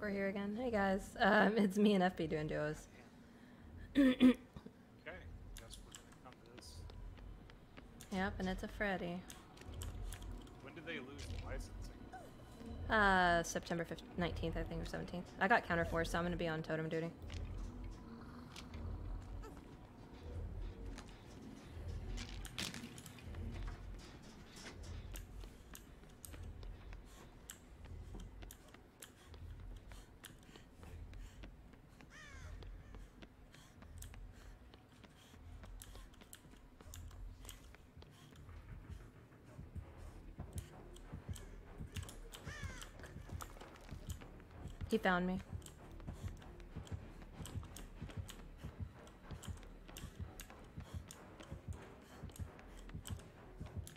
we're here again. Hey guys, um, it's me and FB doing duos. Okay, guess we're gonna come to this. Yep, and it's a Freddy. When did they lose the licensing? Uh, September 15th, 19th, I think, or 17th. I got counterforce, so I'm gonna be on totem duty. He found me.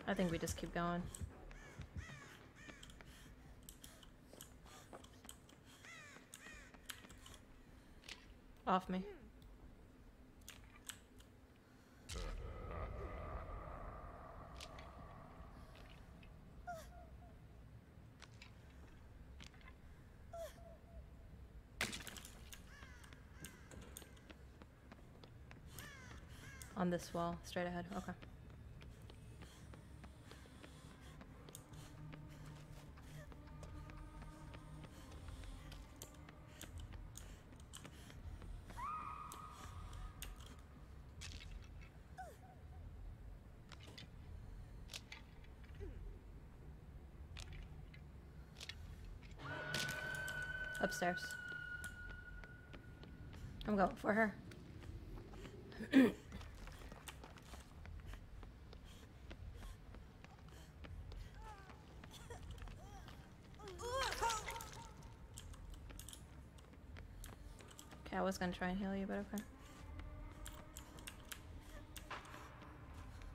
I think we just keep going. Off me. On this wall, straight ahead. Okay. Upstairs. I'm going for her. Okay, I was gonna try and heal you, but okay.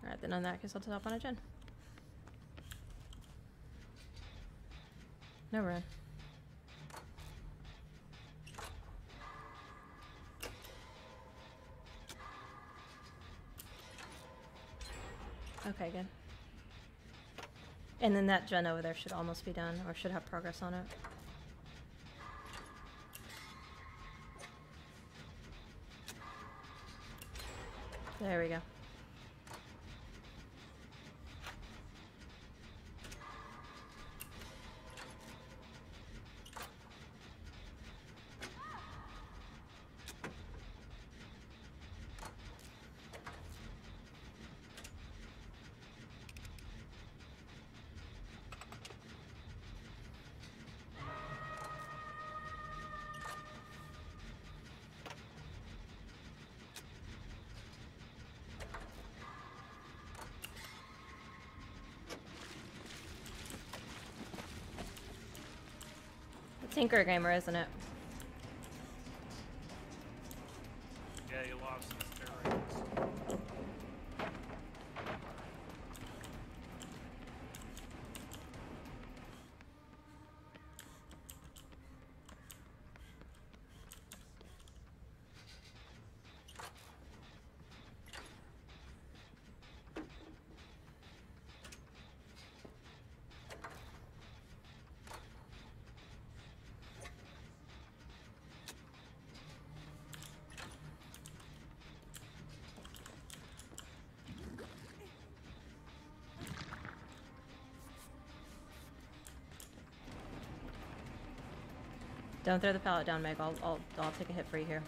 Alright, then on that case, I'll top on a gen. No run. Okay, good. And then that gen over there should almost be done, or should have progress on it. There we go. Tinker Gamer, isn't it? Don't throw the pallet down, Meg. I'll, I'll, I'll take a hit for you here.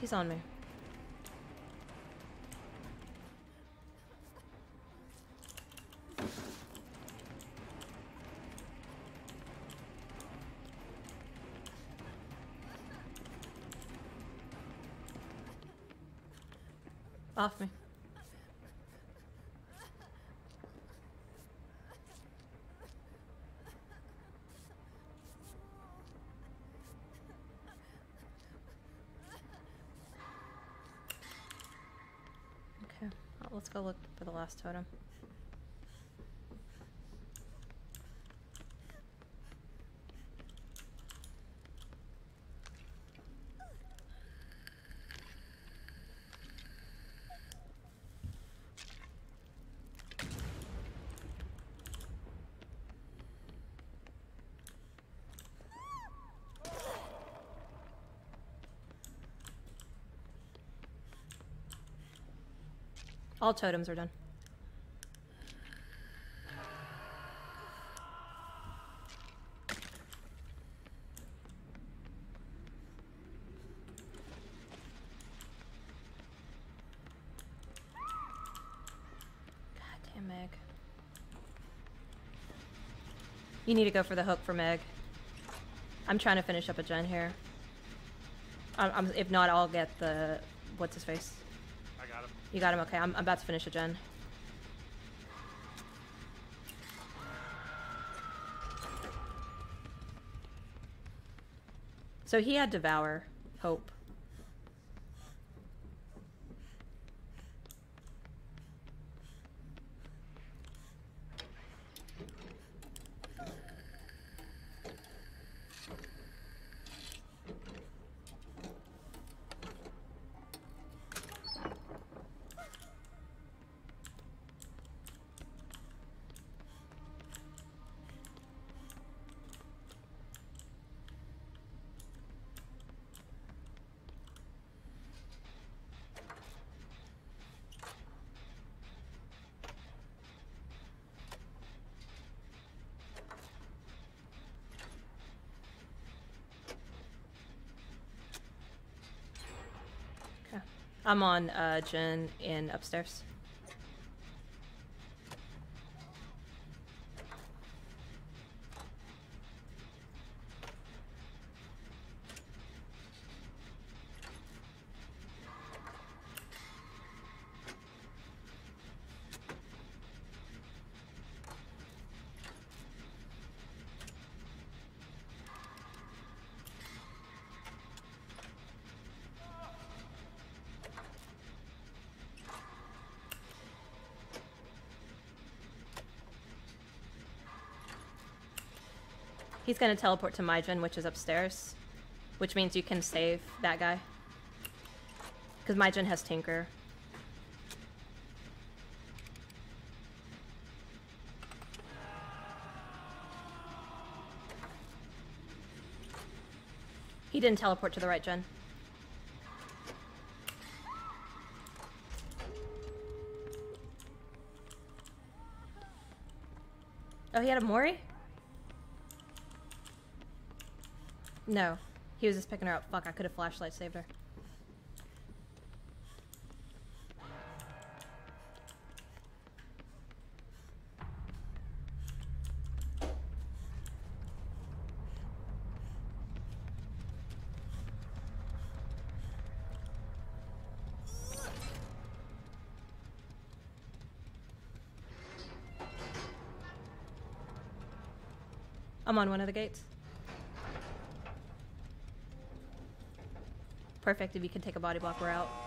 He's on me. Off me. Okay, well, let's go look for the last totem. All totems are done. God damn Meg. You need to go for the hook for Meg. I'm trying to finish up a gen here. If not, I'll get the what's his face. I got him. You got him. Okay, I'm, I'm about to finish a gen. So he had devour hope. Okay. I'm on uh, gen in upstairs. He's gonna teleport to Majin, which is upstairs, which means you can save that guy. Because Majin has Tinker. He didn't teleport to the right gen. Oh, he had a Mori? No. He was just picking her up. Fuck, I could have flashlight saved her. I'm on one of the gates. Perfect if you can take a body block, out.